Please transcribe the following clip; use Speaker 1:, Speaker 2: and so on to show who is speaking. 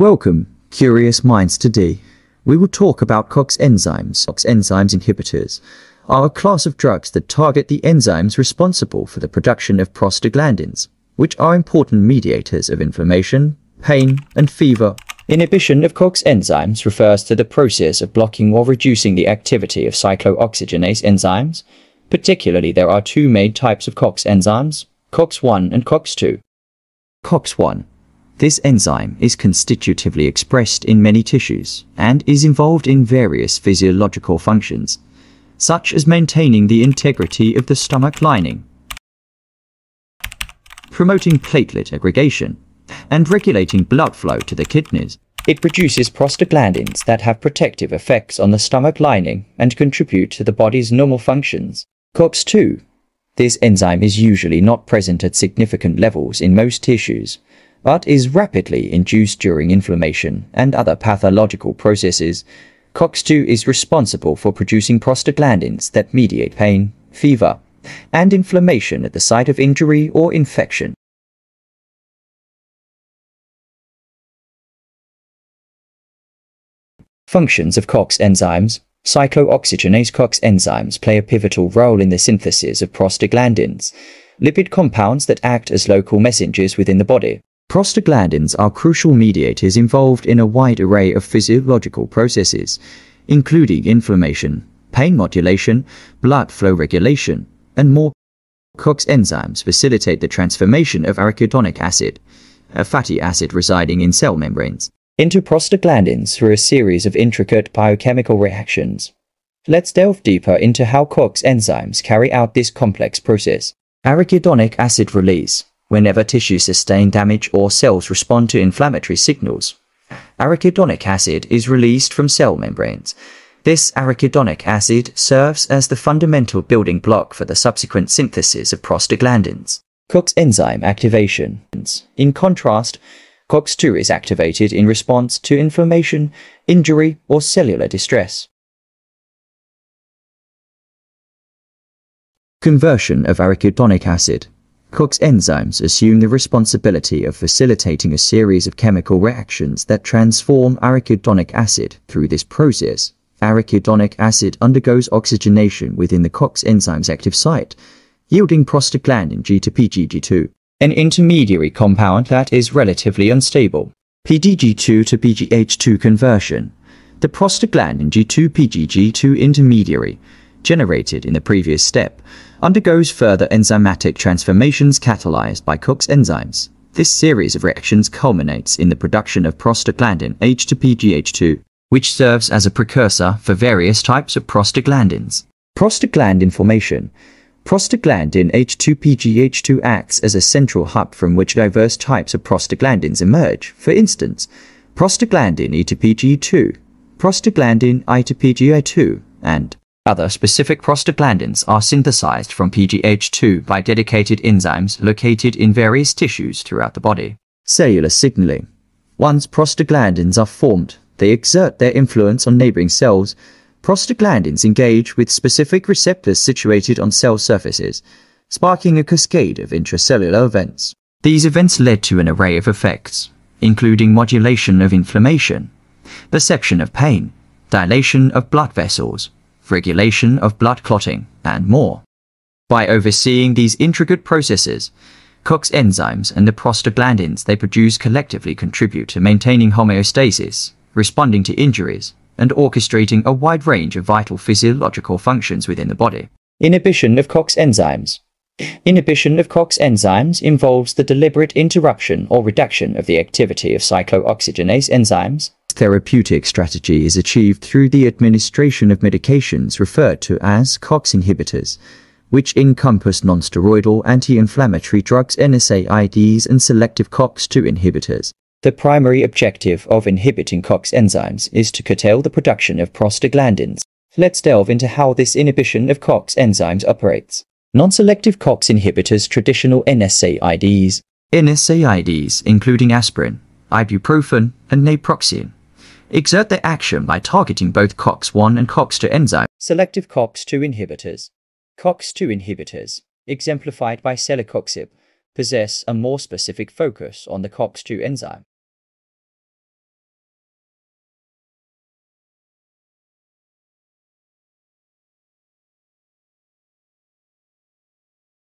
Speaker 1: Welcome, curious minds today. We will talk about COX enzymes. COX enzymes inhibitors are a class of drugs that target the enzymes responsible for the production of prostaglandins, which are important mediators of inflammation, pain, and fever. Inhibition of COX enzymes refers to the process of blocking or reducing the activity of cyclooxygenase enzymes. Particularly, there are two main types of COX enzymes, COX-1 and COX-2. COX-1 this enzyme is constitutively expressed in many tissues and is involved in various physiological functions, such as maintaining the integrity of the stomach lining, promoting platelet aggregation, and regulating blood flow to the kidneys. It produces prostaglandins that have protective effects on the stomach lining and contribute to the body's normal functions. COX-2 This enzyme is usually not present at significant levels in most tissues, but is rapidly induced during inflammation and other pathological processes. COX-2 is responsible for producing prostaglandins that mediate pain, fever, and inflammation at the site of injury or infection. Functions of COX enzymes Cyclooxygenase COX enzymes play a pivotal role in the synthesis of prostaglandins, lipid compounds that act as local messengers within the body. Prostaglandins are crucial mediators involved in a wide array of physiological processes, including inflammation, pain modulation, blood flow regulation, and more. COX enzymes facilitate the transformation of arachidonic acid, a fatty acid residing in cell membranes, into prostaglandins through a series of intricate biochemical reactions. Let's delve deeper into how COX enzymes carry out this complex process. Arachidonic acid release whenever tissue sustain damage or cells respond to inflammatory signals. Arachidonic acid is released from cell membranes. This arachidonic acid serves as the fundamental building block for the subsequent synthesis of prostaglandins. COX enzyme activation. In contrast, COX-2 is activated in response to inflammation, injury, or cellular distress. Conversion of arachidonic acid COX enzymes assume the responsibility of facilitating a series of chemical reactions that transform arachidonic acid. Through this process, arachidonic acid undergoes oxygenation within the COX enzyme's active site, yielding prostaglandin G2PGG2, an intermediary compound that is relatively unstable. PGG2 to PGH2 conversion. The prostaglandin G2PGG2 intermediary, generated in the previous step, undergoes further enzymatic transformations catalyzed by COX enzymes. This series of reactions culminates in the production of prostaglandin H2PGH2, which serves as a precursor for various types of prostaglandins. Prostaglandin formation Prostaglandin H2PGH2 acts as a central hub from which diverse types of prostaglandins emerge. For instance, prostaglandin E2PGE2, prostaglandin I2PGI2, and other specific prostaglandins are synthesized from PGH2 by dedicated enzymes located in various tissues throughout the body. Cellular signaling. Once prostaglandins are formed, they exert their influence on neighboring cells. Prostaglandins engage with specific receptors situated on cell surfaces, sparking a cascade of intracellular events. These events led to an array of effects, including modulation of inflammation, perception of pain, dilation of blood vessels, regulation of blood clotting, and more. By overseeing these intricate processes, COX enzymes and the prostaglandins they produce collectively contribute to maintaining homeostasis, responding to injuries, and orchestrating a wide range of vital physiological functions within the body. Inhibition of COX enzymes. Inhibition of COX enzymes involves the deliberate interruption or reduction of the activity of cyclooxygenase enzymes therapeutic strategy is achieved through the administration of medications referred to as COX inhibitors, which encompass nonsteroidal anti-inflammatory drugs NSAIDs and selective COX-2 inhibitors. The primary objective of inhibiting COX enzymes is to curtail the production of prostaglandins. Let's delve into how this inhibition of COX enzymes operates. Non-selective COX inhibitors traditional NSAIDs NSAIDs, including aspirin, ibuprofen, and naproxen, exert their action by targeting both COX-1 and COX-2 enzymes. Selective COX-2 inhibitors. COX-2 inhibitors, exemplified by celecoxib, possess a more specific focus on the COX-2 enzyme.